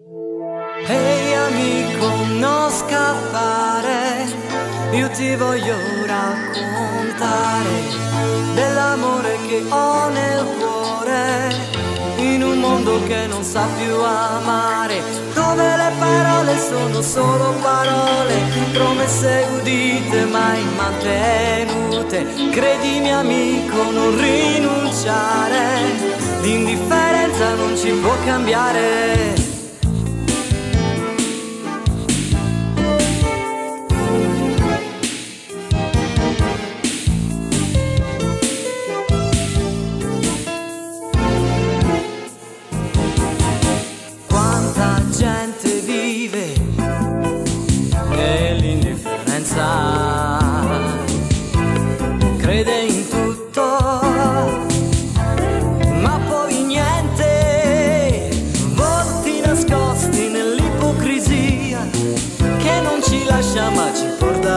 Ehi amico, non scappare, io ti voglio raccontare dell'amore che ho nel cuore, in un mondo che non sa più amare, dove le parole sono solo parole, promesse udite mai mantenute. Credimi amico, non rinunciare, l'indifferenza non ci può cambiare.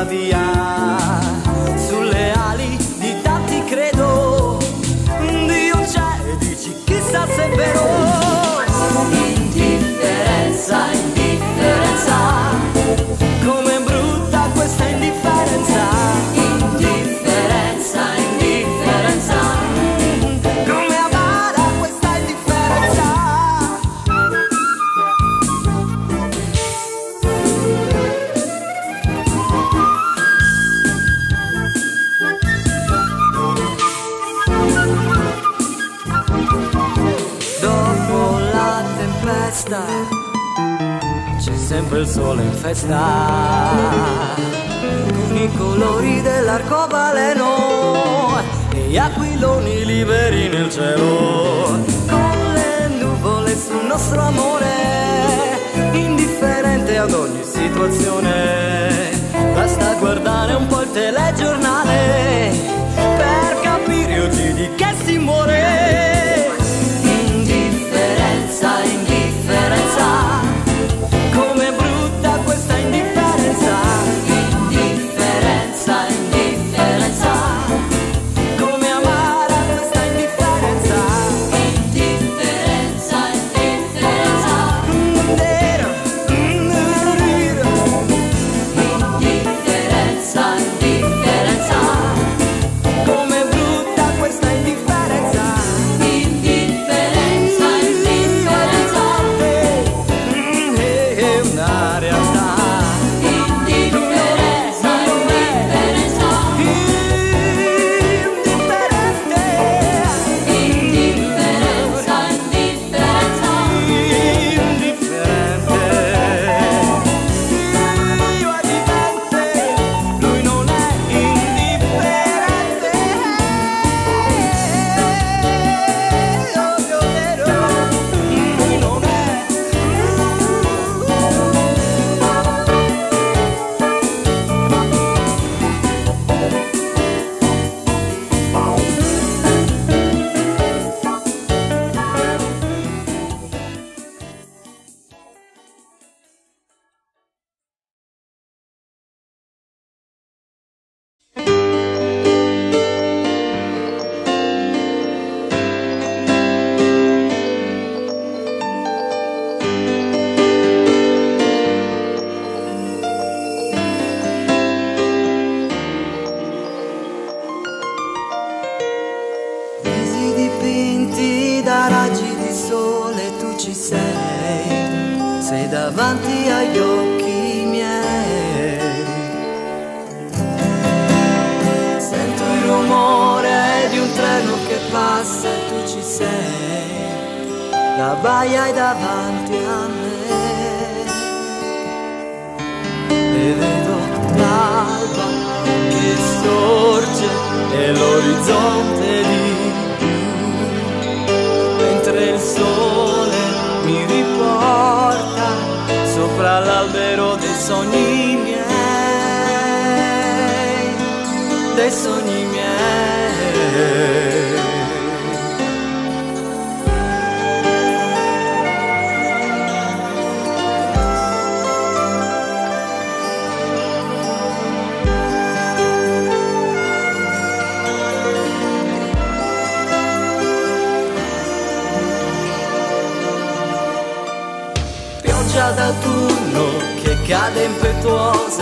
the eye. Sole in festa. Con i colori dell'arcobaleno e gli aquiloni liberi nel cielo. Con le nuvole sul nostro amore indifferente ad ogni situazione. Basta guardare un po' il telegiornale sogni miei, dei sogni miei.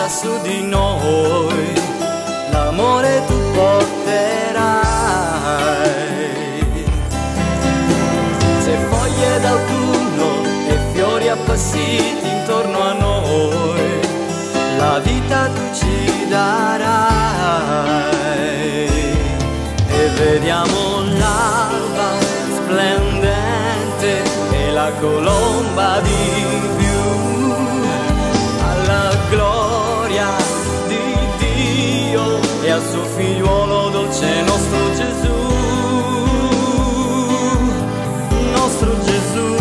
Su di noi, l'amore tu porterai. Se foglie d'autunno e fiori appassiti intorno a noi, la vita tu ci darai. E vediamo l'alba splendente e la colomba di figliuolo dolce nostro Gesù. Nostro Gesù.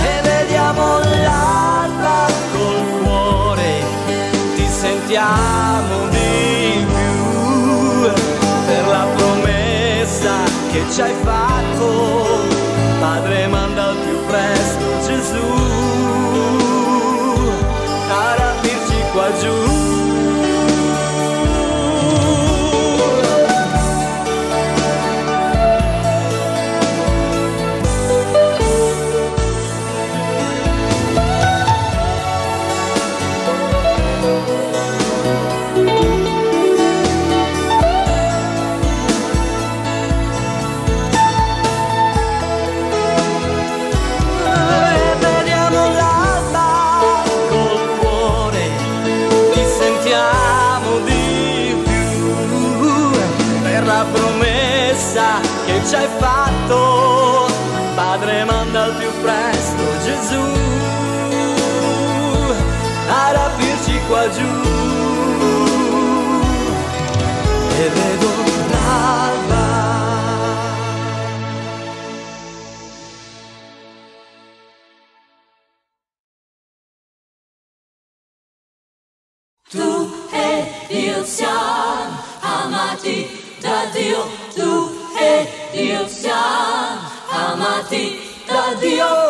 E vediamo l'alba col cuore ti sentiamo di più per la promessa che ci hai fatto sa che ci hai fatto. Padre manda al più presto Gesù a rapirci qua giù. E vedo Dio, tu e Dio siamo amati da Dio.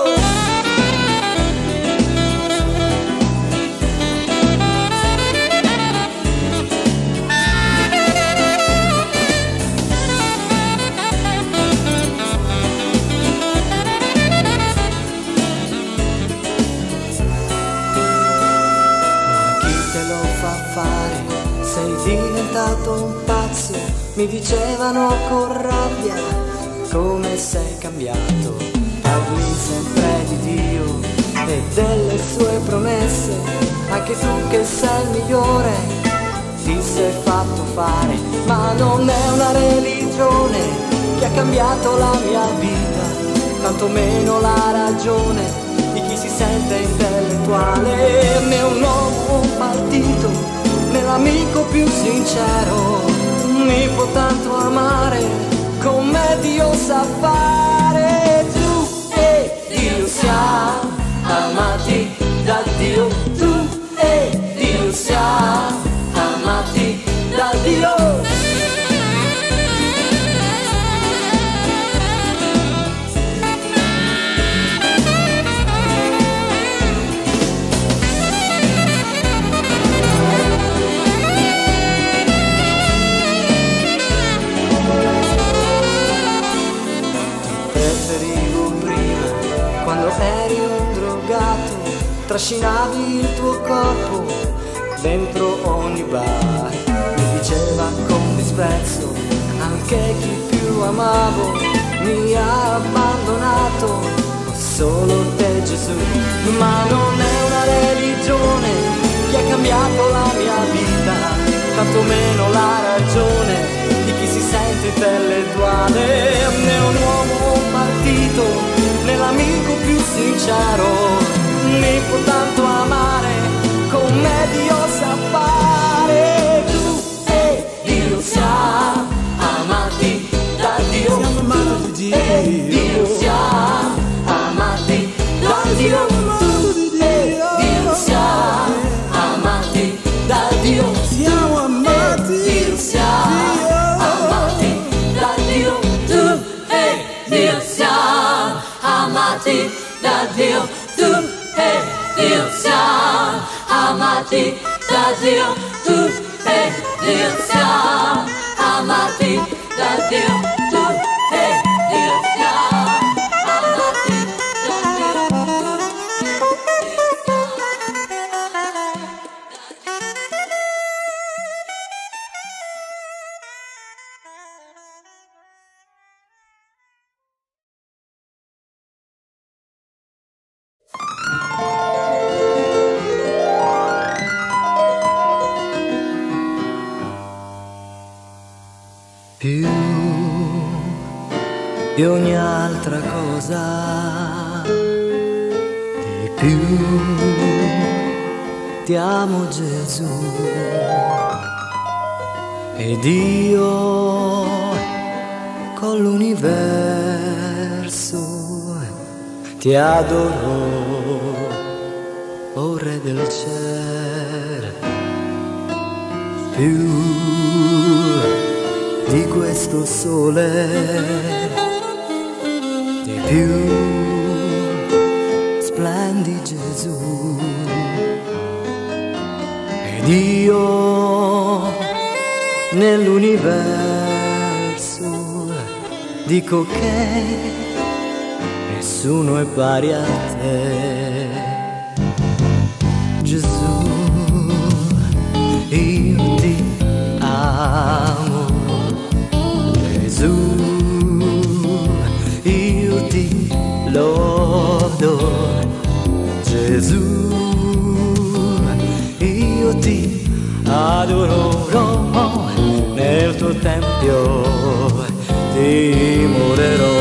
Mi dicevano con rabbia come sei cambiato. Parli sempre di Dio e delle sue promesse, anche tu che sei il migliore, ti sei fatto fare, ma non è una religione che ha cambiato la mia vita, tantomeno la ragione di chi si sente intellettuale, né un un partito, né l'amico più sincero, mi può tanto amare come Dio sa fare. Tu e Dio siamo amati da Dio, tu e Dio siamo drogato trascinavi il tuo corpo dentro ogni bar. Mi diceva con disprezzo anche chi più amavo mi ha abbandonato. Solo te Gesù ma non è una religione che ha cambiato la mia vita tantomeno la ragione di chi si sente intellettuale. Né un uomo partito l'amico più sincero. Mi può tanto amare come Dio sa fare. Tu e Dio siamo amati da Dio. Tu e Dio siamo da Dio, Gesù. Ed io con l'universo ti adoro, o Re del cielo. Più di questo sole, di più splendi Gesù ed io nell'universo dico che nessuno è pari a te. Gesù, io ti amo. Gesù, io ti lodo. Gesù, ad nel tuo tempio ti murerò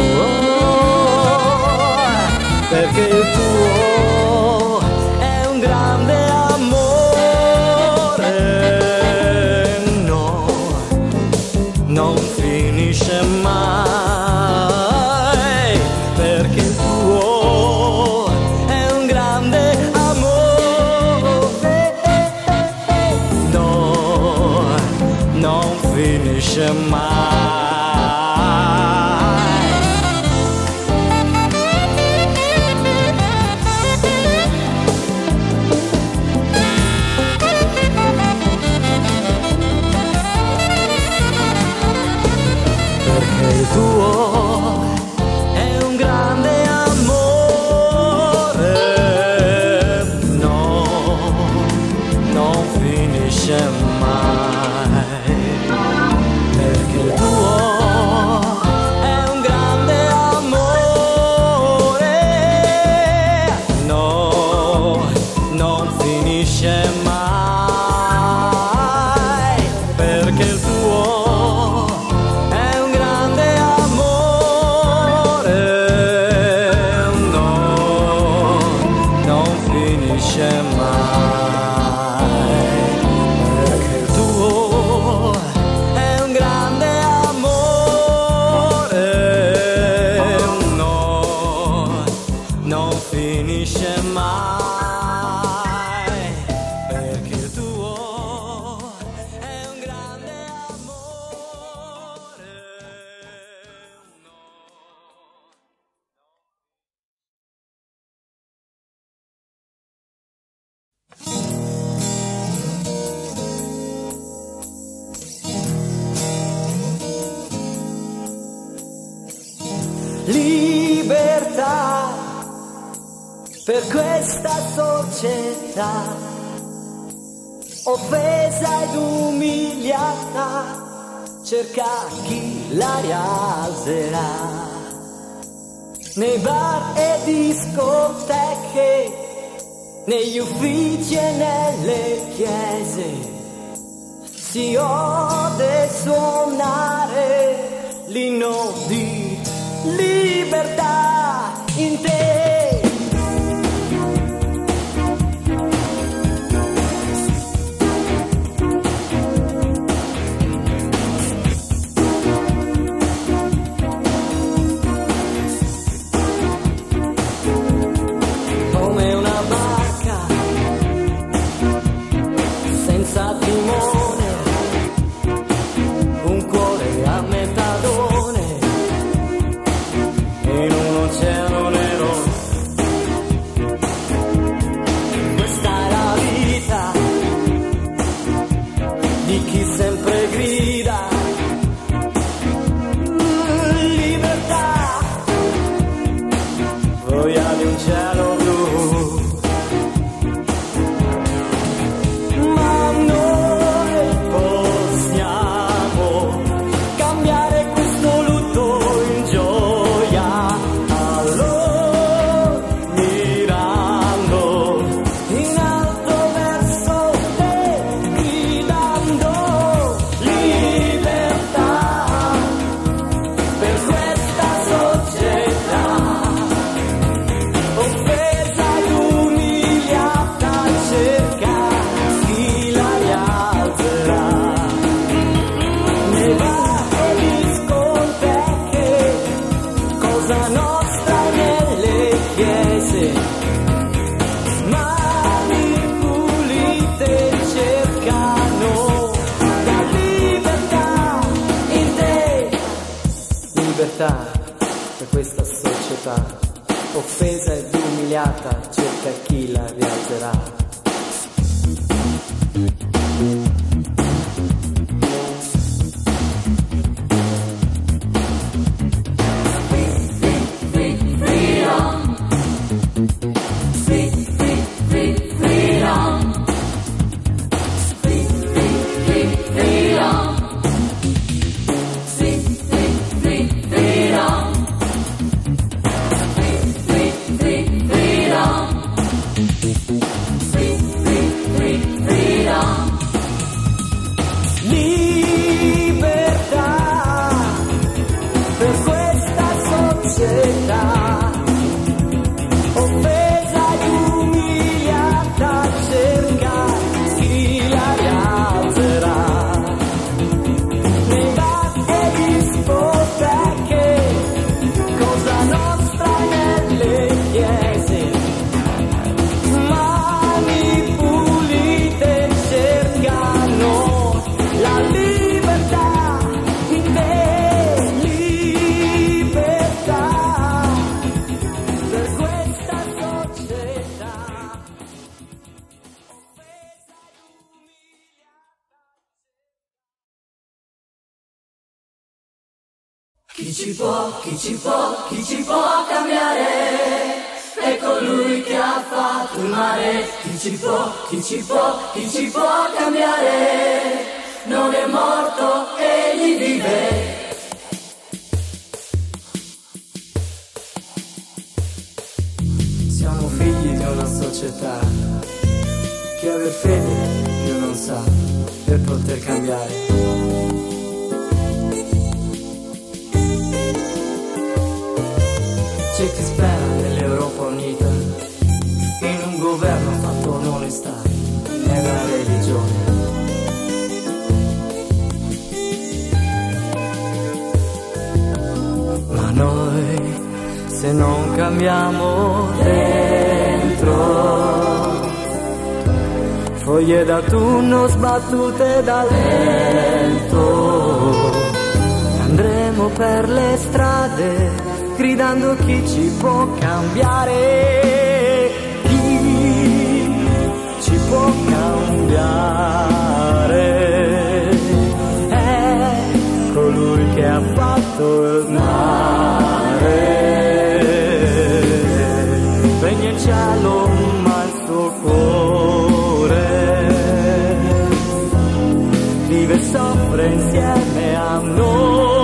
perché il tuo finish a mile. città, offesa ed umiliata, cerca chi la rialzerà. Nei bar e discoteche, negli uffici e nelle chiese, si ode suonare l'inno di libertà intera. offesa ed umiliata, cerca chi la rialzerà. Società che aver fede più non sa per poter cambiare. C'è chi spera nell'Europa unita, in un governo fatto d'onestà e da religione. Ma noi se non cambiamo dentro, foglie d'autunno sbattute dal vento, andremo per le strade gridando chi ci può cambiare, chi ci può cambiare, è colui che ha fatto il mare, cielo ma il suo cuore vive e soffre insieme a noi.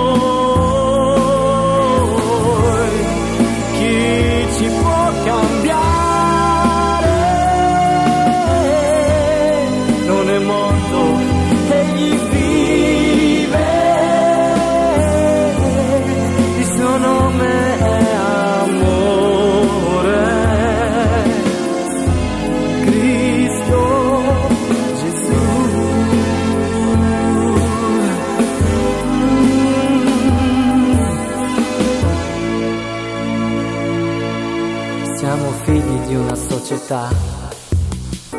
Una società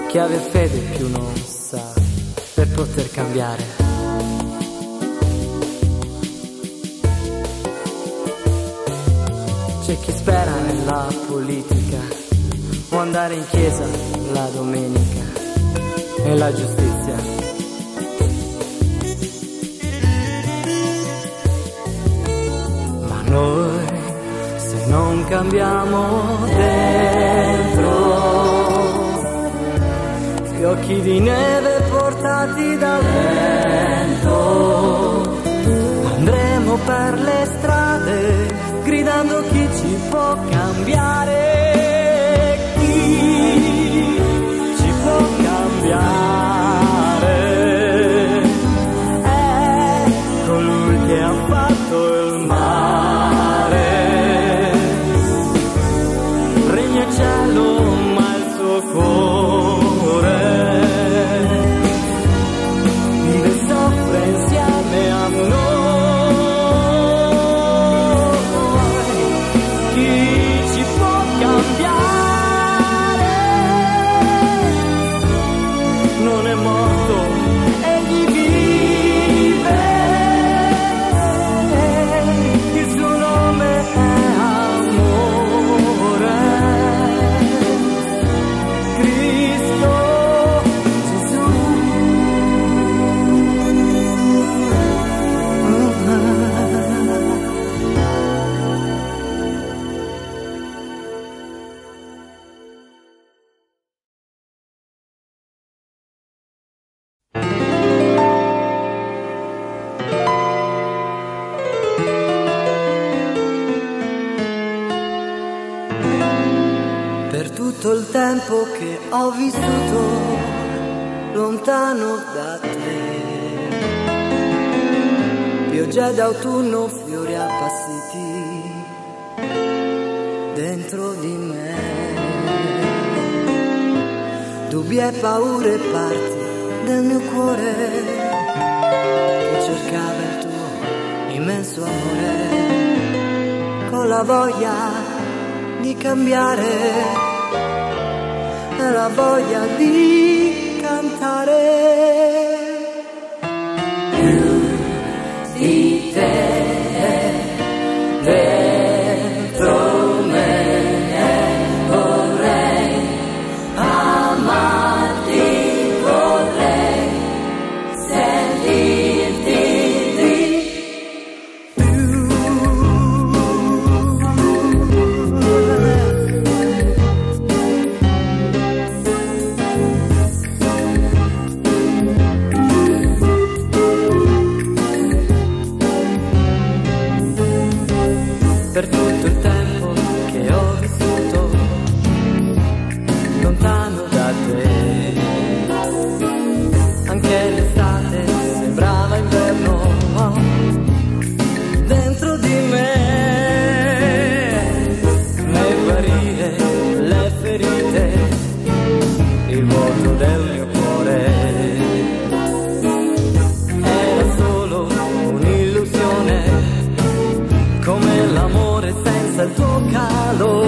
che aver fede più non sa per poter cambiare. C'è chi spera nella politica o andare in chiesa la domenica e la giustizia. Ma noi se non cambiamo dentro, fiocchi di neve portati dal vento, andremo per le strade gridando chi ci può cambiare, tempo che ho vissuto lontano da te. Pioggia d'autunno, fiori appassiti dentro di me. Dubbi e paure parti del mio cuore che cercava il tuo immenso amore con la voglia di cambiare e la voglia di cantare. calor.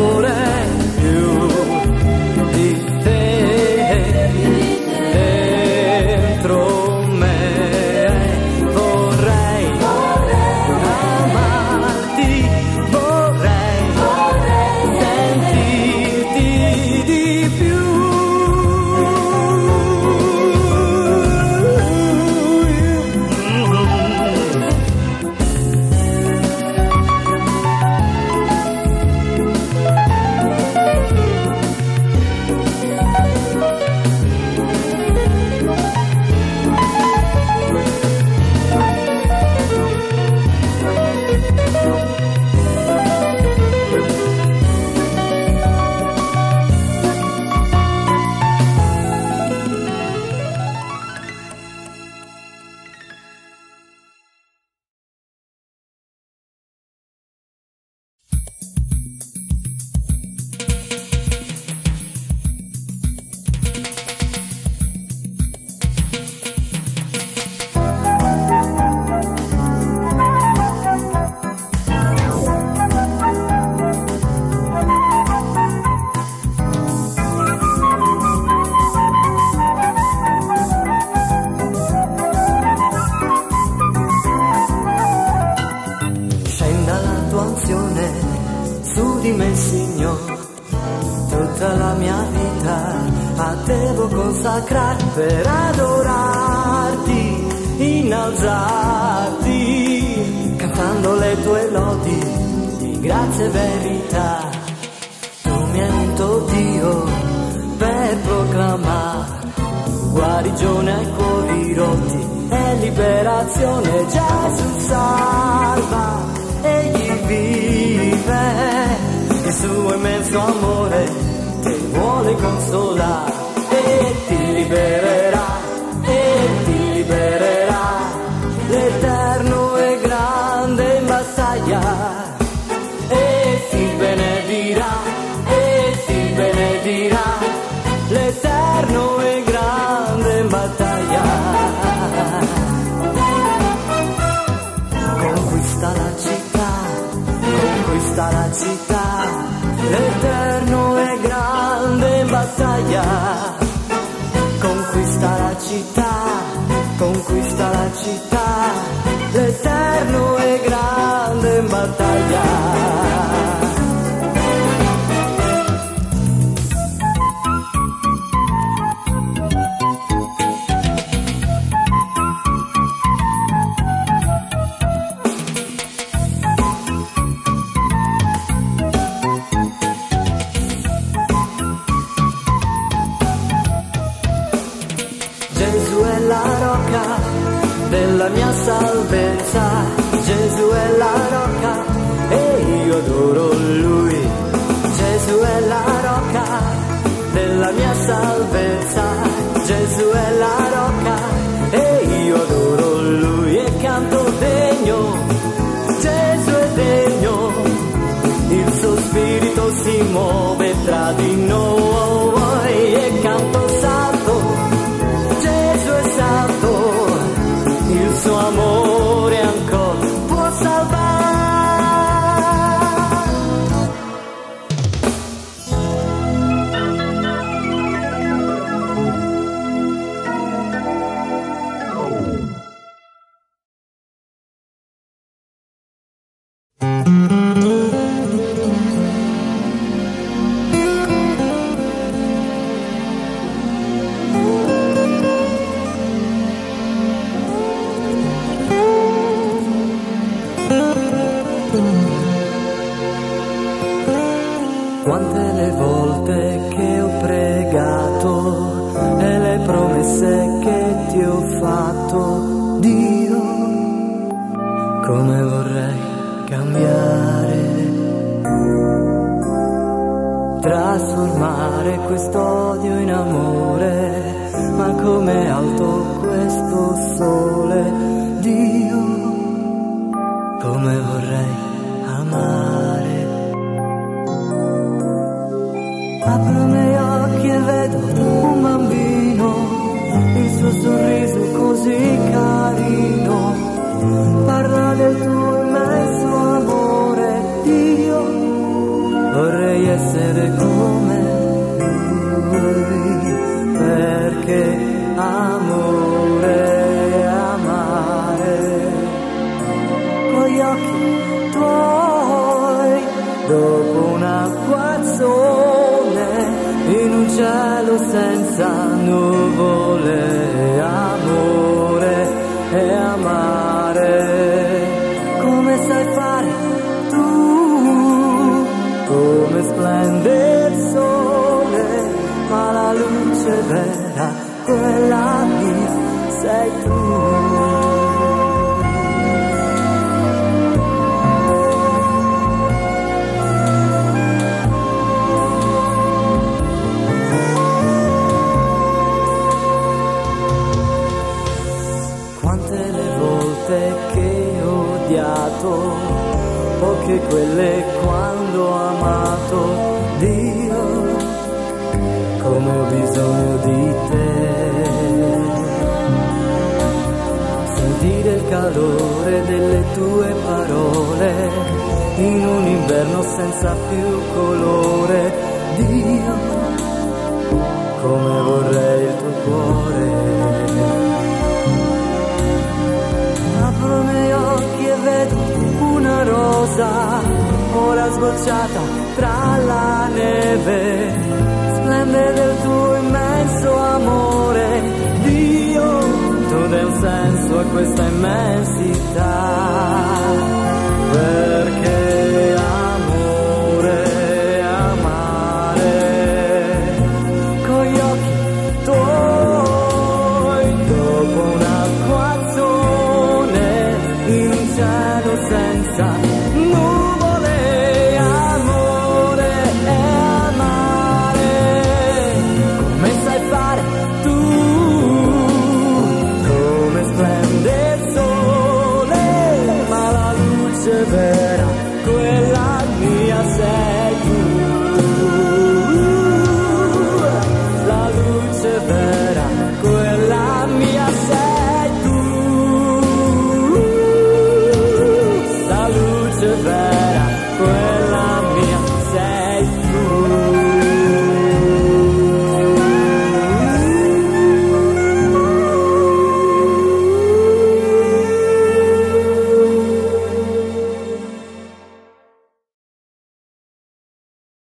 ti benedirà, e ti benedirà, l'eterno e grande battaglia. Conquista la città, conquista la città, l'eterno e grande battaglia. Conquista la città, conquista la città, l'eterno e grande battaglia. Vorrei cambiare, trasformare quest'odio in amore, ma come alto questo sole, Dio, come vorrei amare. Apro i miei occhi e vedo un bambino, il suo sorriso così carino, parla del tuo essere come lui, perché amore vera, quella mia, sei tu. Poche quelle quando calore delle tue parole in un inverno senza più colore, Dio, come vorrei il tuo cuore. Apro i miei occhi e vedo una rosa, ora sbocciata tra la neve, splende del tuo immenso amore, Un senso a questa immensità.